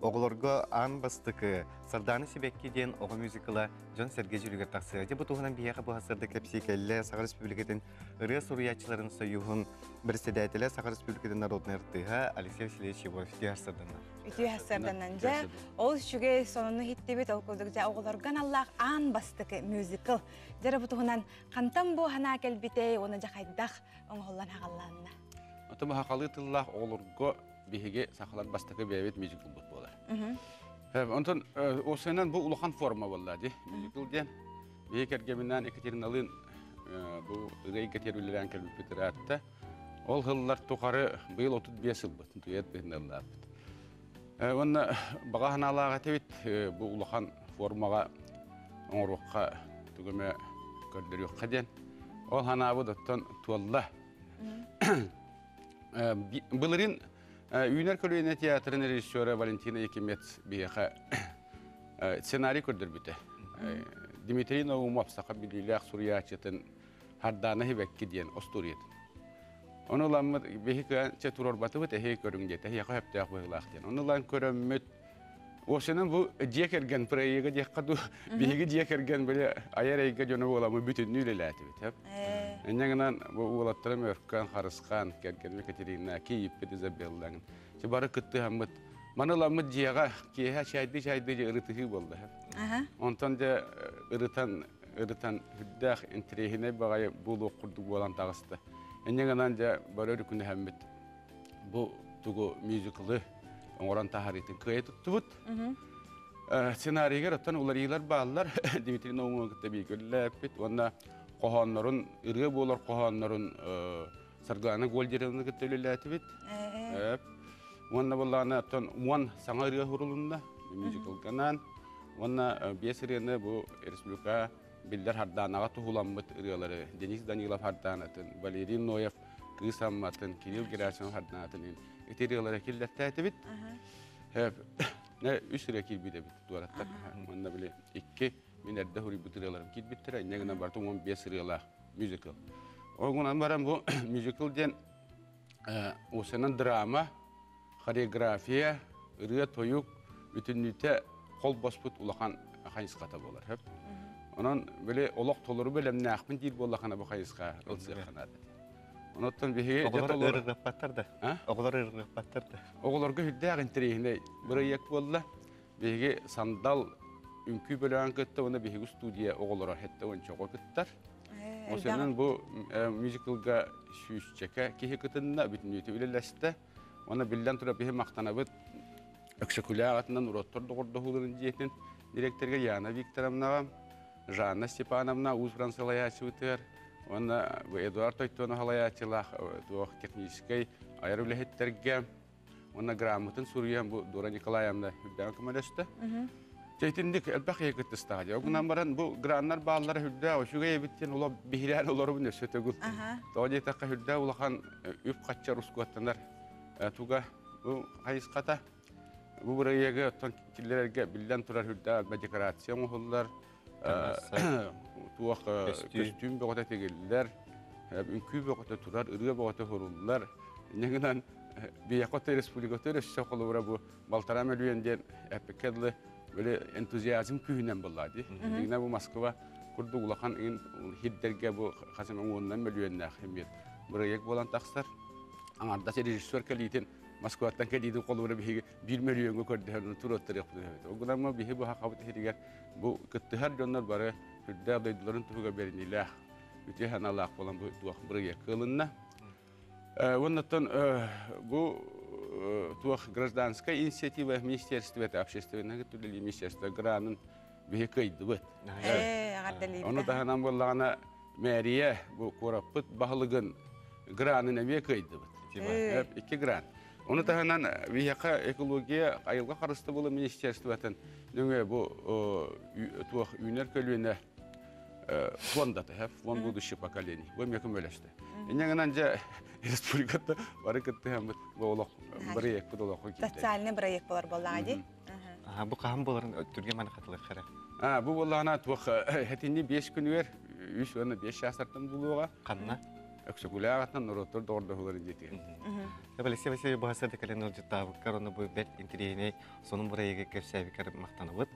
Оголорго ан бастыкы сарданы сибекки ден ого мюзикла Жон Сергей Жүлігер тақсы. Бұтуғынан бияқы бұл хасырды кепси кәлі Сағар Республикатын ыры суриячыларын союғын бір седәйтілі Сағар Республикатын народный ыртыға Алексей Васильевич. Үтү хасарданан жа ол шүге сонуну хиттебит ол жа аллах ан бастыкы мюзикл. Хана оны хақалы тыллах биһиге сахалар бастакы бәбет мюзикл бут болар. Онтон осынан бу улахан форма болла ди. Мюзикл ден биһи кергеминен Екатериналын бу Екатериналын келбит битератта. Ол хыллар тухары быйыл 35 ыл бут. Туят. Онна тебит бу улахан формага көрдөр ден. Ол ханабы доттон туалла. Үйнер көліне театрын режиссері Валентина Екемец бияқа сценарий көрдір біті. Дмитрий Наумов сақа білілі Сурьячетін харданы хебекки дейін остуриетін. Оны ламмы бейкі че турор баты бұт әхей көріңде. Оны лан Осының бұл декерген проегі декқаду бейгі декерген біле аяр әйге жоны оламы бүтін нүлеләті бит. Эңнәгенән бу улаттырым өрккән, харысқан, кәркән Екатерина, Киев, Изабеллаң. Чи бары кытты хаммыт. Маныламы дияга киһә чайды чайды ырытыһы булды. Онтан да ырытан ырытан хүддәх интерехине багай булу курду болан тагысты. Эңнәгенән да бары күнә хаммыт. Бу тугу мюзиклы оңоран тахаритин кыя туттубут. Сценарийгер оттан улар илар баалар Дмитрий Наумов кытта бийгөлләппит. Онна қоғанларын, үрге болар қоғанларын сарганы голдеріні күттелеләті бит. Онна уан саңа хұрылында, мюзикл канан. Онна республика үрgelері. Денис Данилов Валерий Ноев, Кыз Амматын, Кирилл Герасимов харданатын. Этериялары келдәттәті бит. Не үш үрге келбейді бит дуараттар. Онна біле мен әрді хүрі бұтырыларым кет біттірі, негіна бартым 15 рыла мюзикл. Оғынан барам бұл мюзикл ден осынан драма, хореография, ыры тойук, үтінніте қол боспыт улахан қайысқата болар. Онан біле олақ толыры білем нәқпін дейір болақана бұл қайысқа ылсы қанады. Оноттан беге Оголор ырырып баттырды. Оголор. Оголорга болды. Беге сандал үнкүй бөлөң кытта оны биһиги студия оголора хетте ончого кыттар. Осенен бу мюзиклга сүйүсчеке кихи кытынна бүтүнүтү үлелесте. Оны билден тура биһи мактанабыт өксөкүлаагатынан уроттор догордо хулурун жиетин директорга Яна Викторовна, Жанна Степановна, Уз. Оны Эдуард Тойтона халаячылах, туох технической айыр үлехеттерге. Оны грамотын сурьян бу Дора Николаевна элбах екетті стадия. Баран бу граннар бу нөсө төгүл. Тоди такка хүлдә улахан үп рускуаттанар. Алба декорация мохуллар. Туак костюм бөгөтә тегелләр. Үнкү бөгөтә турар, ырга бөгөтә хоруллар. Негенән Биякота республикаты рөссөкөлүрә бу Балтарам өлүенден эпикедле böyle энтузиазм күйінен болады. Дегіне бұл Москва күрді ұлақан ин хиддерге бұл қасым оңуынан мөлуенне әхемет. Бір ек болан тақсар. Аңарда се режиссер кәлейтін Москваттан кәлейді қолы бір бір мөлуенге көрді әрін тұр өттір еқпді. Оғынан ма бігі бұл хақабыт херігер бұл күтті әр жонлар бары хүрді абдайдыларын тұғыға берінелі үте хан алақ болан бұл дуақ бір ек қылынна. Оннаттан бұл туах гражданская инициатива министерства это общественное или министерство гранын бекейді бит. Оны таханан боллағана мэрия бу кораппыт бахылыгын гранын бекейді бит. Iki гран. Оны таханан вияқа экология айылға қарысты болы министерствотын нөңе бу туах үйнер көлуіне фондаты, фонд будущее поколений. Бұл мекім өлешті. Инегенен же республиката бары кытты һәм болок проект болок китте. Социальный проект болар боллагы. Ага, бу кам боларын өттүргө мана катылып хара. А, бу боллана тух хетинни 5 күн вер, 3 оны 5 шасартын булуга. Канна. Өксөгүлаагатан ороттор доордохуларын жетиген Эбелесе бесе бу хасырды кален олжуттабы корону бу бет интерине сонун бура еге кепсәби кер мактаныбыт.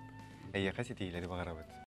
Әйе касы тийләре багарабыт.